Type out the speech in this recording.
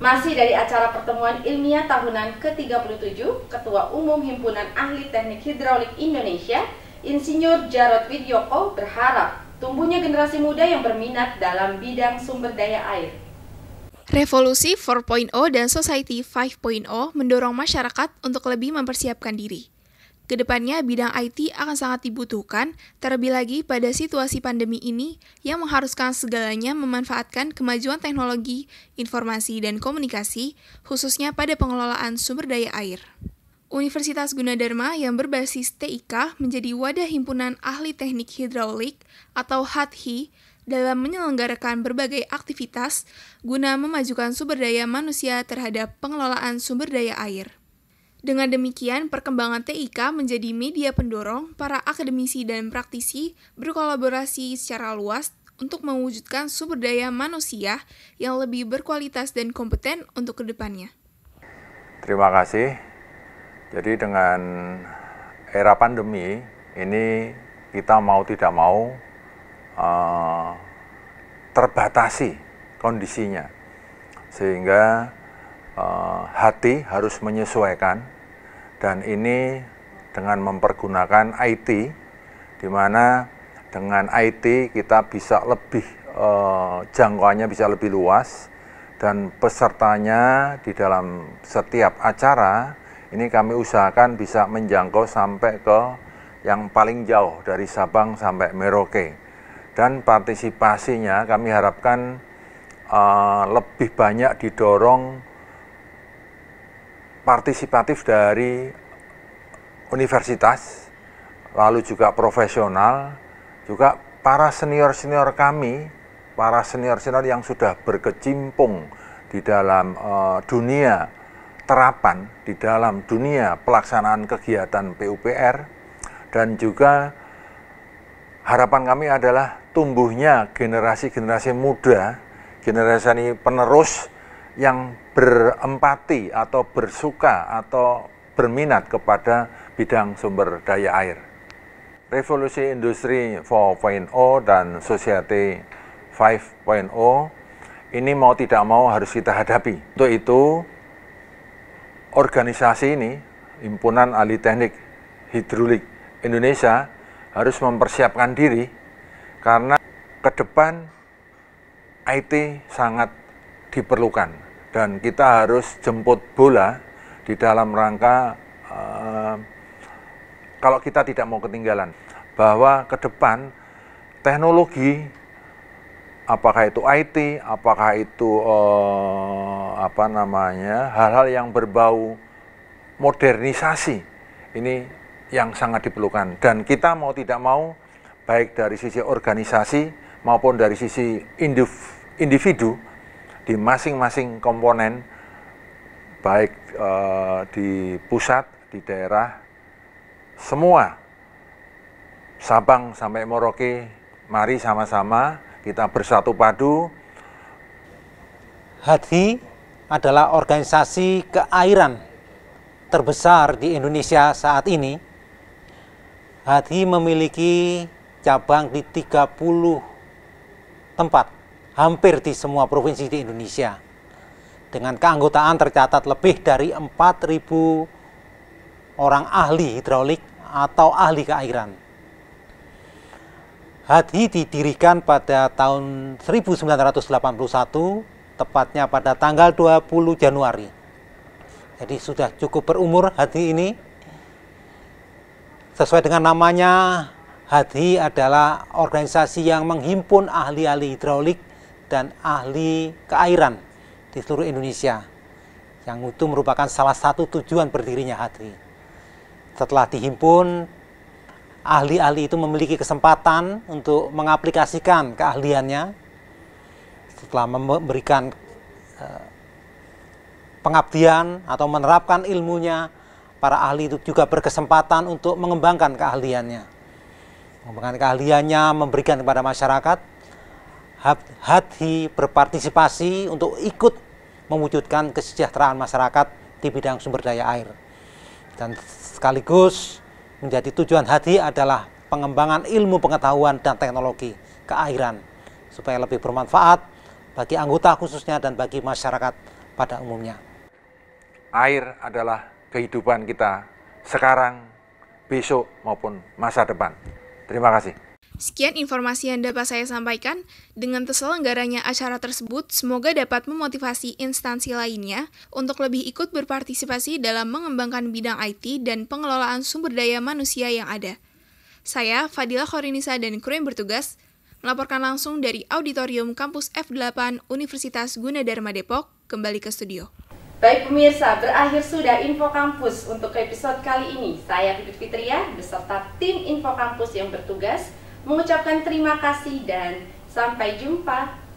Masih dari acara pertemuan ilmiah tahunan ke-37, Ketua Umum Himpunan Ahli Teknik Hidraulik Indonesia, Insinyur Jarod Widyoko berharap tumbuhnya generasi muda yang berminat dalam bidang sumber daya air. Revolusi 4.0 dan Society 5.0 mendorong masyarakat untuk lebih mempersiapkan diri. Ke depannya, bidang IT akan sangat dibutuhkan, terlebih lagi pada situasi pandemi ini yang mengharuskan segalanya memanfaatkan kemajuan teknologi, informasi, dan komunikasi, khususnya pada pengelolaan sumber daya air. Universitas Gunadarma yang berbasis TIK menjadi wadah himpunan ahli teknik hidraulik atau HATHI dalam menyelenggarakan berbagai aktivitas guna memajukan sumber daya manusia terhadap pengelolaan sumber daya air. Dengan demikian, perkembangan TIK menjadi media pendorong para akademisi dan praktisi berkolaborasi secara luas untuk mewujudkan sumber daya manusia yang lebih berkualitas dan kompeten untuk ke depannya. Terima kasih. Jadi dengan era pandemi ini kita mau tidak mau uh, terbatasi kondisinya, sehingga uh, hati harus menyesuaikan dan ini dengan mempergunakan IT di mana dengan IT kita bisa lebih uh, jangkauannya bisa lebih luas dan pesertanya di dalam setiap acara ini kami usahakan bisa menjangkau sampai ke yang paling jauh dari Sabang sampai Merauke. Dan partisipasinya kami harapkan uh, lebih banyak didorong partisipatif dari universitas, lalu juga profesional, juga para senior-senior kami, para senior-senior yang sudah berkecimpung di dalam uh, dunia terapan, di dalam dunia pelaksanaan kegiatan PUPR, dan juga harapan kami adalah tumbuhnya generasi-generasi muda, generasi penerus yang berempati atau bersuka atau berminat kepada bidang sumber daya air. Revolusi industri 4.0 dan society 5.0 ini mau tidak mau harus kita hadapi. Untuk itu, organisasi ini, Himpunan Ahli Teknik Hidrolik Indonesia, harus mempersiapkan diri karena ke depan IT sangat diperlukan. Dan kita harus jemput bola di dalam rangka uh, kalau kita tidak mau ketinggalan bahwa ke depan teknologi apakah itu IT, apakah itu uh, apa namanya hal-hal yang berbau modernisasi ini yang sangat diperlukan. Dan kita mau tidak mau baik dari sisi organisasi maupun dari sisi individu di masing-masing komponen baik uh, di pusat, di daerah, semua Sabang sampai Merauke, mari sama-sama kita bersatu padu. HADI adalah organisasi keairan terbesar di Indonesia saat ini. HADI memiliki cabang di 30 tempat, hampir di semua provinsi di Indonesia dengan keanggotaan tercatat lebih dari 4.000 orang ahli hidrolik atau ahli keairan. HADI didirikan pada tahun 1981, tepatnya pada tanggal 20 Januari. Jadi sudah cukup berumur HADI ini. Sesuai dengan namanya, HADI adalah organisasi yang menghimpun ahli-ahli hidrolik dan ahli keairan di seluruh Indonesia yang itu merupakan salah satu tujuan berdirinya HADRI. Setelah dihimpun, ahli-ahli itu memiliki kesempatan untuk mengaplikasikan keahliannya setelah memberikan uh, pengabdian atau menerapkan ilmunya, para ahli itu juga berkesempatan untuk mengembangkan keahliannya. Mengembangkan keahliannya, memberikan kepada masyarakat, hati berpartisipasi untuk ikut mewujudkan kesejahteraan masyarakat di bidang sumber daya air. Dan sekaligus menjadi tujuan hati adalah pengembangan ilmu pengetahuan dan teknologi keairan supaya lebih bermanfaat bagi anggota khususnya dan bagi masyarakat pada umumnya. Air adalah kehidupan kita sekarang, besok maupun masa depan. Terima kasih. Sekian informasi yang dapat saya sampaikan. Dengan terselenggaranya acara tersebut, semoga dapat memotivasi instansi lainnya untuk lebih ikut berpartisipasi dalam mengembangkan bidang IT dan pengelolaan sumber daya manusia yang ada. Saya, Fadila Khorinisa dan kru yang bertugas, melaporkan langsung dari Auditorium Kampus F8 Universitas Gunadarma Depok, kembali ke studio. Baik pemirsa, berakhir sudah Info Kampus untuk episode kali ini. Saya Pipit Fitria beserta tim Info Kampus yang bertugas mengucapkan terima kasih dan sampai jumpa.